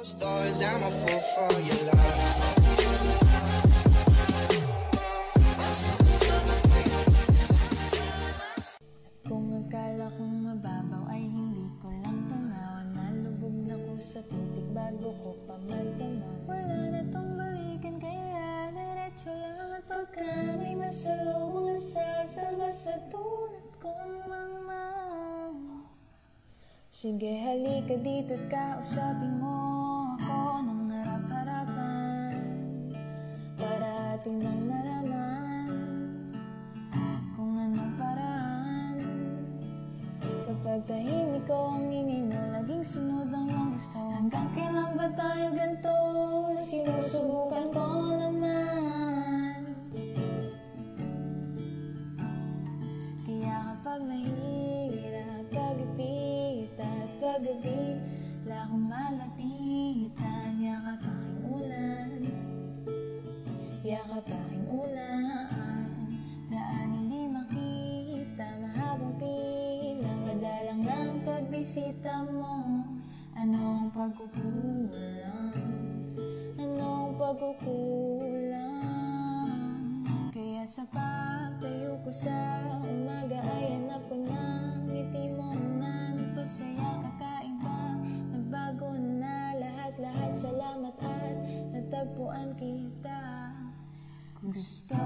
Kung akala kong mababaw ay hindi ko lang tanawan Nalubog na ko sa putik bago ko pa magdama Wala na tong balikan kaya diretso lang at pagka may masalubong na sasalba sa tulad kong mangmang Sige halika dito at kausapin mo ako ng harap-harapan Para atin ang malaman kung anong paraan Kapag tahimik ko ang ingay mo Laging sunod ang iyong gusto Hanggang kailan ba tayo ganito? Sinusubukan ko naman Kaya kapag nahirap Pag-ipit at pag-gabi Wala pagbisita mo Ano ang pagkukulang? Ano ang pagkukulang? Kaya sa pagtayo ko sa umaga Ay hanap ko ng ngiti mo na nagpasaya Kakain pa, nagbago na lahat-lahat Salamat at natagpuan kita gusto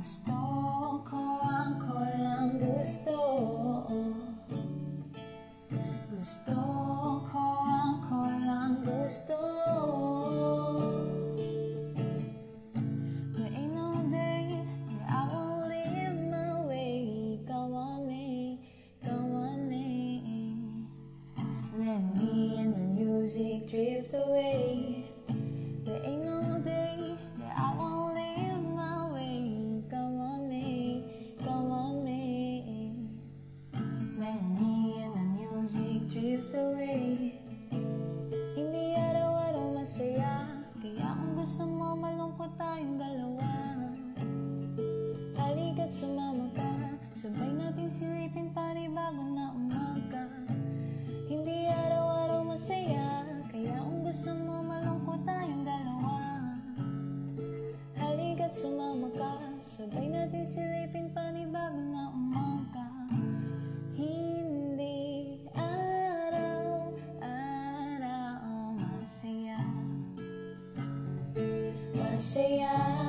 Gusto ko ako lang gusto Gusto ko ako lang gusto There ain't no day that I will live my way. Come on me, come on me. Let me and the music drift away. There ain't no music drift away. Hindi araw-araw masaya. Kaya kung gusto mo malungkot tayong dalawa. Halika't sumama ka. Sabay natin silipin panibago na umaga araw-araw masaya Masaya